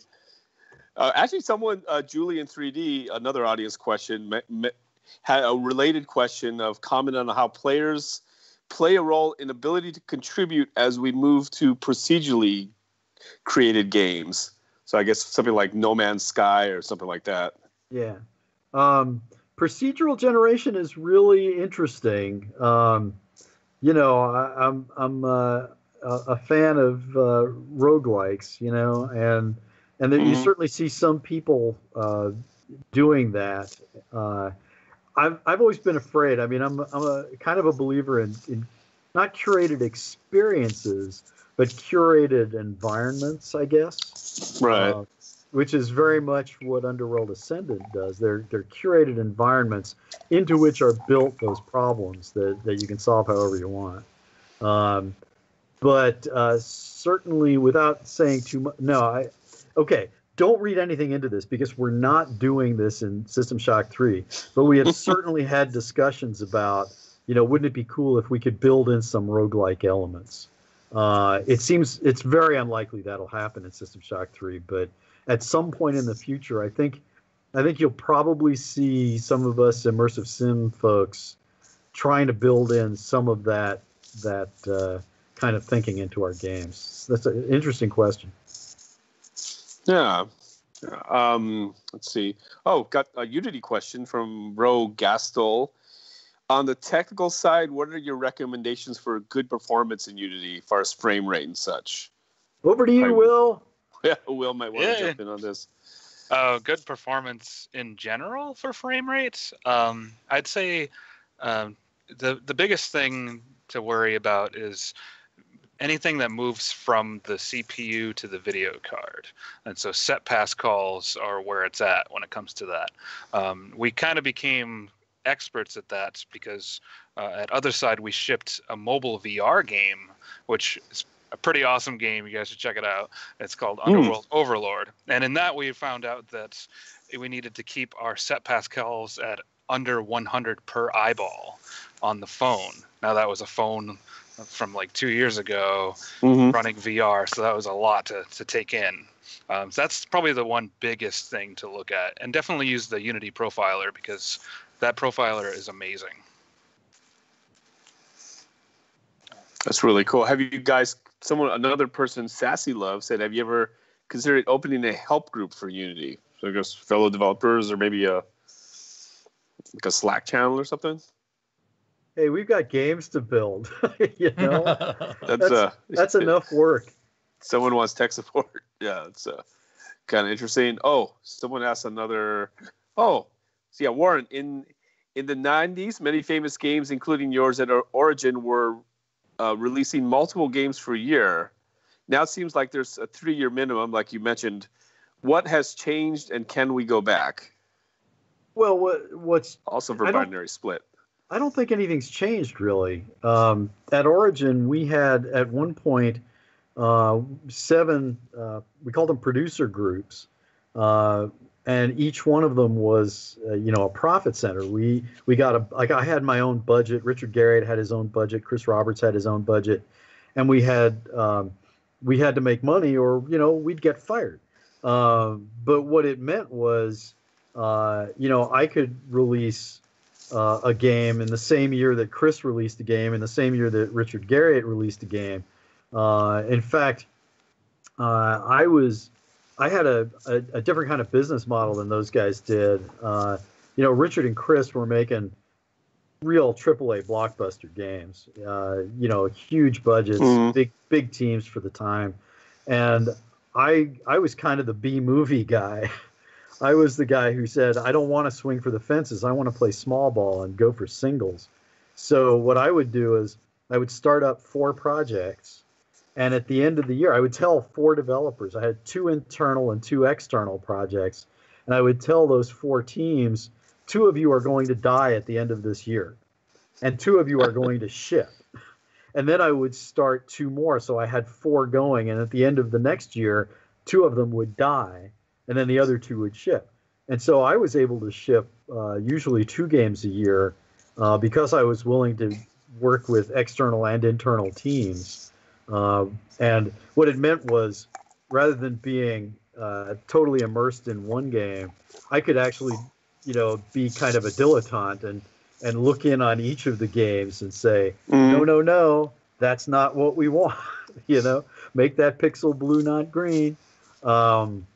Uh, actually, someone, uh, Julian 3D, another audience question, me, me, had a related question of comment on how players play a role in ability to contribute as we move to procedurally created games. So I guess something like No Man's Sky or something like that. Yeah. Um, procedural generation is really interesting. Um, you know, I, I'm I'm uh, a, a fan of uh, roguelikes, you know, and and then you certainly see some people uh, doing that. Uh, I've I've always been afraid. I mean, I'm I'm a kind of a believer in, in not curated experiences, but curated environments, I guess Right. uh, which is very much what Underworld Ascendant does. They're they're curated environments into which are built those problems that, that you can solve however you want. Um, but uh, certainly, without saying too much, no, I okay. Don't read anything into this because we're not doing this in System Shock 3. But we have (laughs) certainly had discussions about, you know, wouldn't it be cool if we could build in some roguelike elements? Uh, it seems it's very unlikely that'll happen in System Shock 3, but at some point in the future, I think I think you'll probably see some of us immersive sim folks trying to build in some of that that uh, kind of thinking into our games. That's an interesting question. Yeah. Um, let's see. Oh, got a Unity question from Ro Gastel. On the technical side, what are your recommendations for good performance in Unity, as far as frame rate and such? Over to you, I- Will. (laughs) Yeah, Will might want Yeah. to jump in on this. Uh, good performance in general for frame rate. Um, I'd say um, the the biggest thing to worry about is anything that moves from the CPU to the video card, and so set pass calls are where it's at when it comes to that. Um, we kind of became experts at that because uh, at Otherside we shipped a mobile VR game, which is a pretty awesome game. You guys should check it out. It's called Underworld Overlord, and in that we found out that we needed to keep our set pass calls at under 100 per eyeball on the phone. Now that was a phone from like two years ago Mm-hmm. running VR, so that was a lot to, to take in. Um, so that's probably the one biggest thing to look at, and definitely use the Unity profiler because that profiler is amazing. That's really cool. Have you guys, someone, another person, Sassy Love, said, have you ever considered opening a help group for Unity? So I guess fellow developers or maybe a like a Slack channel or something. Hey, we've got games to build. (laughs) you (laughs) know, That's That's- uh, that's enough work. Someone wants tech support. (laughs) Yeah, it's uh, kind of interesting. Oh, someone asked another. Oh, so yeah, Warren. In in the '90s, many famous games, including yours at Origin, were uh, releasing multiple games per year. Now it seems like there's a three-year minimum, like you mentioned. What has changed, and can we go back? Well, what what's Also for binary split. I don't think anything's changed really. Um, at Origin, we had at one point uh, seven. Uh, we called them producer groups, uh, and each one of them was, uh, you know, a profit center. We we got a like I had my own budget. Richard Garriott had his own budget. Chris Roberts had his own budget, and we had um, we had to make money, or you know, we'd get fired. Um, but what it meant was, uh, you know, I could release uh, a game in the same year that Chris released a game, in the same year that Richard Garriott released a game. Uh, in fact, uh, I was, I had a, a, a, different kind of business model than those guys did. Uh, you know, Richard and Chris were making real AAA blockbuster games. Uh, you know, huge budgets, mm-hmm. big big teams for the time, and I I was kind of the B movie guy. (laughs) I was the guy who said I don't want to swing for the fences. I want to play small ball and go for singles. So what I would do is I would start up four projects, and at the end of the year, I would tell four developers. I had two internal and two external projects, and I would tell those four teams, two of you are going to die at the end of this year, and two of you are going to ship and then I would start two more. So I had four going, and at the end of the next year, two of them would die, and then the other two would ship. And so I was able to ship uh, usually two games a year uh, because I was willing to work with external and internal teams. Uh, and what it meant was rather than being uh, totally immersed in one game, I could actually, you know, be kind of a dilettante and and look in on each of the games and say, mm. no, no, no, that's not what we want. (laughs) you know, make that pixel blue, not green. Um,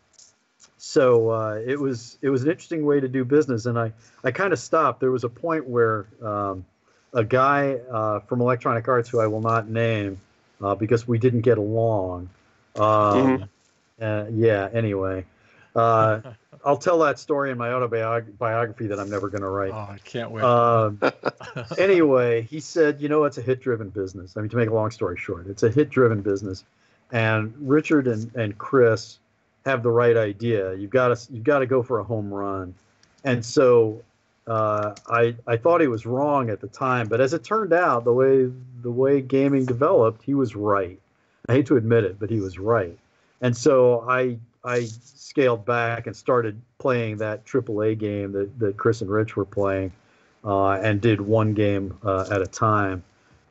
so uh, it was it was an interesting way to do business, and I I kind of stopped. There was a point where um, a guy uh, from Electronic Arts, who I will not name uh, because we didn't get along. Um, mm-hmm. yeah. Anyway, uh, (laughs) I'll tell that story in my autobiography that I'm never going to write. Oh, I can't wait. Um, (laughs) anyway, he said, you know, it's a hit-driven business. I mean, to make a long story short, it's a hit-driven business, and Richard and, and Chris have the right idea. You've got to you've got to go for a home run, and so uh, I I thought he was wrong at the time, but as it turned out, the way the way gaming developed, he was right. I hate to admit it, but he was right, and so I I scaled back and started playing that AAA game that, that Chris and Rich were playing, uh, and did one game uh, at a time,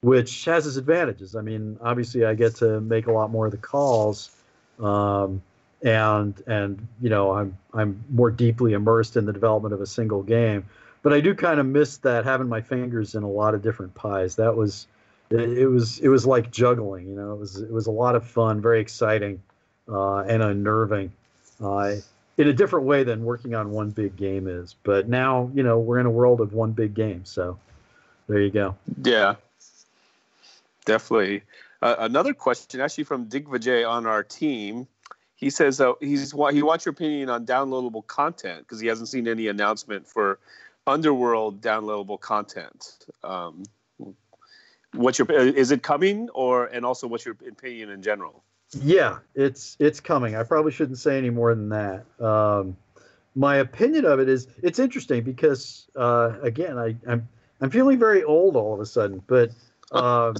which has its advantages. I mean, obviously, I get to make a lot more of the calls, um, and and you know, I'm I'm more deeply immersed in the development of a single game. But I do kind of miss that having my fingers in a lot of different pies. That was it, it was it was like juggling. You know, it was it was a lot of fun, very exciting uh, and unnerving uh, in a different way than working on one big game is. But now, you know, we're in a world of one big game. So there you go. Yeah, definitely. Uh, another question, actually from Digvijay on our team. He says uh, he's he wants your opinion on downloadable content because he hasn't seen any announcement for Underworld downloadable content. Um, what's your is it coming or and also what's your opinion in general? Yeah, it's it's coming. I probably shouldn't say any more than that. Um, my opinion of it is it's interesting because uh, again, I, I'm I'm feeling very old all of a sudden. But (laughs) um,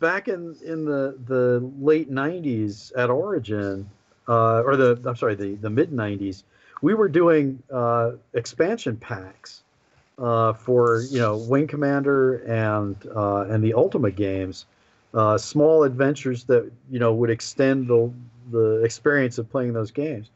back in in the the late '90s at Origin, uh, or the I'm sorry, the the mid '90s, we were doing uh, expansion packs uh, for you know Wing Commander and uh, and the Ultima games uh, small adventures that you know would extend the the experience of playing those games.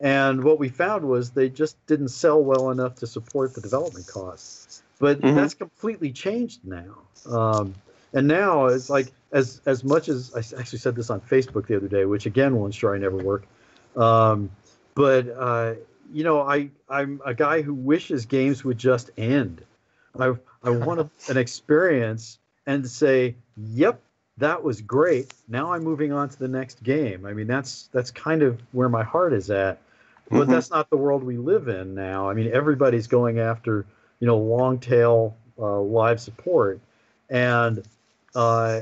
And what we found was they just didn't sell well enough to support the development costs. But mm-hmm. that's completely changed now. Um, and now it's like as as much as I actually said this on Facebook the other day, which again will ensure I never work. Um, but uh, you know, I I'm a guy who wishes games would just end. I I (laughs) want a, an experience and say, yep, that was great. Now I'm moving on to the next game. I mean, that's that's kind of where my heart is at. But mm-hmm. that's not the world we live in now. I mean, everybody's going after you know long tail uh, live support, and uh,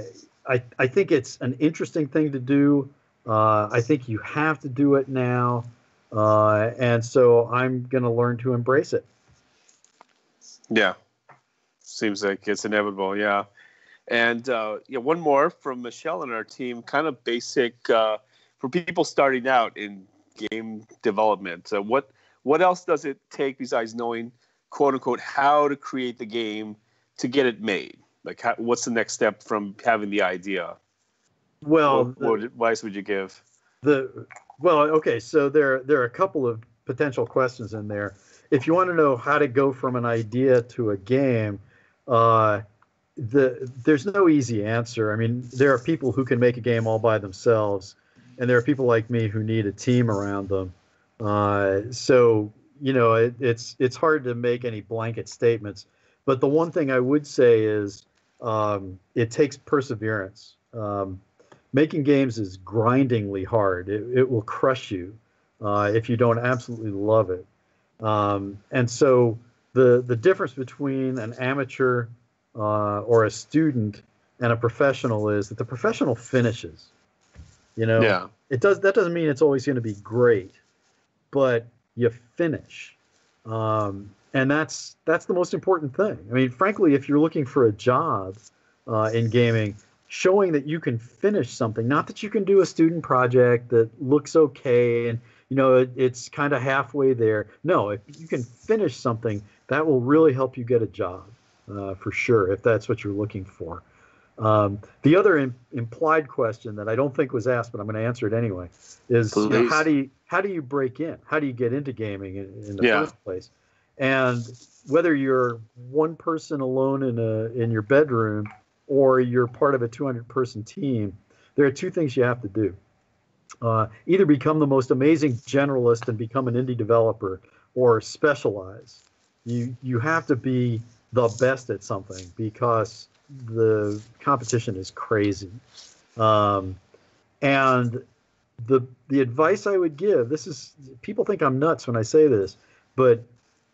I I think it's an interesting thing to do. Uh, I think you have to do it now, uh, and so I'm going to learn to embrace it. Yeah, seems like it's inevitable. Yeah. And uh, yeah, one more from Michelle and our team, kind of basic uh, for people starting out in game development. Uh, what what else does it take besides knowing, quote unquote, how to create the game to get it made? Like, how, what's the next step from having the idea? Well, what, what advice would you give? The Well, okay, so there there are a couple of potential questions in there. If you want to know how to go from an idea to a game, uh, the there's no easy answer. I mean, there are people who can make a game all by themselves, and there are people like me who need a team around them. Uh, so you know, it, it's it's hard to make any blanket statements. But the one thing I would say is um, it takes perseverance. Um, making games is grindingly hard. It, it will crush you uh, if you don't absolutely love it. Um, and so the the difference between an amateur uh, or a student and a professional is that the professional finishes. You know, Yeah. it does. That doesn't mean it's always going to be great, but you finish, um, and that's that's the most important thing. I mean, frankly, if you're looking for a job uh, in gaming, showing that you can finish something, not that you can do a student project that looks okay and you know it, it's kind of halfway there. No, if you can finish something, that will really help you get a job uh, for sure if that's what you're looking for. Um, the other im- implied question that I don't think was asked, but I'm going to answer it anyway, is you know, how do you how do you break in? How do you get into gaming in, in the Yeah. first place? And whether you're one person alone in a in your bedroom or you're part of a 200 person team, there are two things you have to do. Uh, either become the most amazing generalist and become an indie developer, or specialize. You you have to be the best at something because the competition is crazy. Um, and the the advice I would give this is people think I'm nuts when I say this, but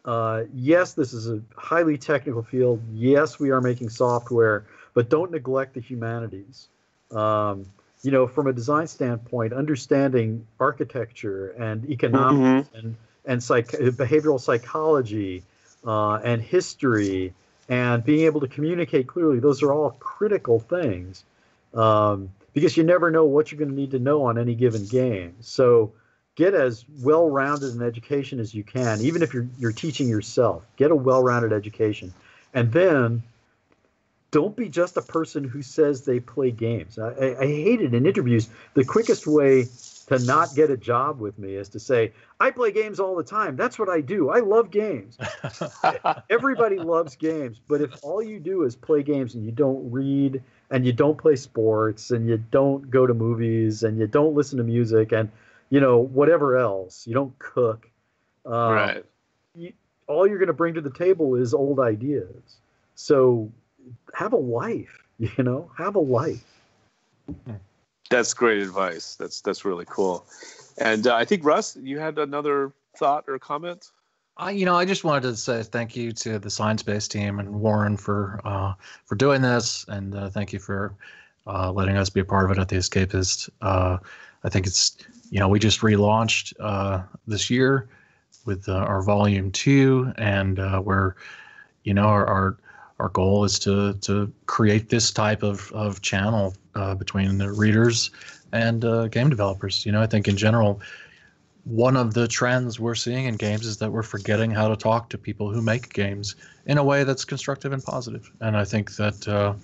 uh, yes, this is a highly technical field. Yes, we are making software, but don't neglect the humanities. Um, you know, from a design standpoint, understanding architecture and economics and and psych- behavioral psychology uh, and history and being able to communicate clearly, those are all critical things um, because you never know what you're going to need to know on any given game. So get as well-rounded an education as you can, even if you're you're teaching yourself. Get a well-rounded education, and then don't be just a person who says they play games. I, I, I hate it in interviews. The quickest way to not get a job with me is to say, I play games all the time. That's what I do. I love games. (laughs) Everybody loves games, but if all you do is play games and you don't read and you don't play sports and you don't go to movies and you don't listen to music and you know whatever else, you don't cook. Um, right. all you're going to bring to the table is old ideas. So have a life, (laughs) you know, have a life. That's great advice. That's that's really cool. And uh, I think Russ, you had another thought or comment. I, you know, I just wanted to say thank you to the Sinespace team and Warren for uh, for doing this, and uh, thank you for uh, letting us be a part of it at the Escapist. I think it's you know we just relaunched uh, this year with uh, our volume two, and uh, we're you know our, our our goal is to to create this type of of channel uh, between the readers and uh, game developers. You know, I think in general one of the trends we're seeing in games is that we're forgetting how to talk to people who make games in a way that's constructive and positive. And I think that uh,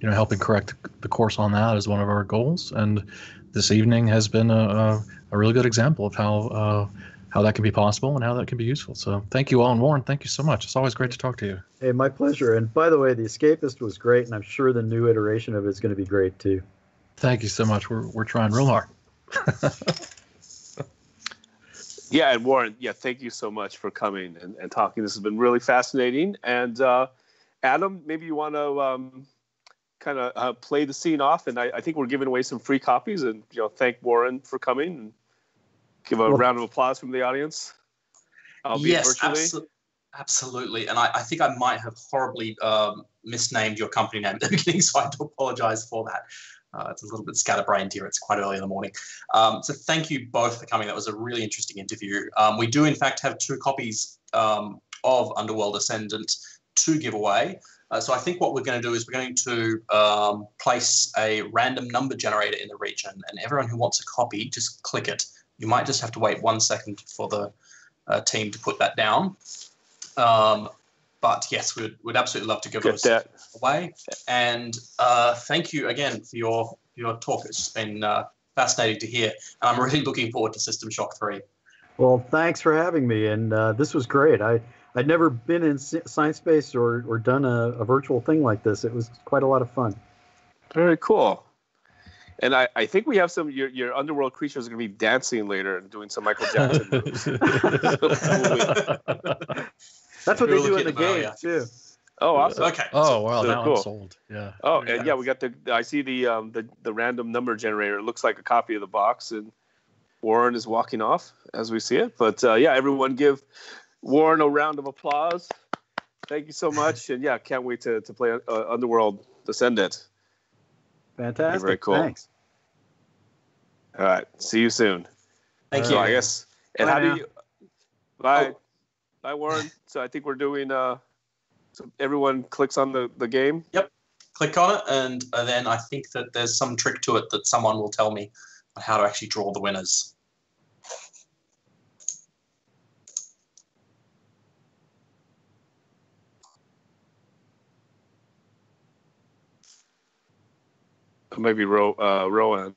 you know helping correct the course on that is one of our goals. And this evening has been a, a, a really good example of how uh, how that can be possible and how that can be useful. So thank you all, and Warren, thank you so much. It's always great to talk to you. Hey, my pleasure. And by the way, The Escapist was great, and I'm sure the new iteration of it is going to be great too. Thank you so much. We're we're trying real hard. (laughs) Yeah, and Warren, yeah, thank you so much for coming and, and talking. This has been really fascinating. And uh, Adam, maybe you want to um, kind of uh, play the scene off, and I, I think we're giving away some free copies. And you know, thank Warren for coming and give a round of applause from the audience. Albeit yes, virtually. abso- absolutely. And I, I think I might have horribly um, misnamed your company name at the (laughs) beginning, so I do apologize for that. Uh, it's a little bit scatterbrained here. It's quite early in the morning. Um, so thank you both for coming. That was a really interesting interview. Um, we do, in fact, have two copies um, of Underworld Ascendant to give away. Uh, so I think what we're going to do is we're going to um, place a random number generator in the region, and everyone who wants a copy, just click it. You might just have to wait one second for the uh, team to put that down. Um, but yes, we would we'd absolutely love to give Get those away. And uh, thank you again for your your talk. It's been uh, fascinating to hear. And I'm really (laughs) looking forward to System Shock 3. Well, thanks for having me, and uh, this was great. I I'd never been in Sinespace or or done a, a virtual thing like this. It was quite a lot of fun. Very cool. And I, I think we have some your your underworld creatures are going to be dancing later and doing some Michael Jackson (laughs) moves. (laughs) That's what they We'll do in the at them now, game yeah. too. Oh, awesome. Okay. Oh wow, so now cool. I'm sold. Yeah. Oh, and yeah, we got the. I see the um the the random number generator. It looks like a copy of the box, and Warren is walking off as we see it. But uh, yeah, everyone give Warren a round of applause. Thank you so (laughs) much, and yeah, can't wait to to play uh, Underworld Descendant. Fantastic. very cool. Thanks. All right, see you soon. Thank So you. I guess. And Bye how do you? Bye, Oh. bye, Warren. So I think we're doing. uh So everyone clicks on the the game. Yep. Click on it, and uh, then I think that there's some trick to it that someone will tell me on how to actually draw the winners. Maybe Ro, uh, Rowan.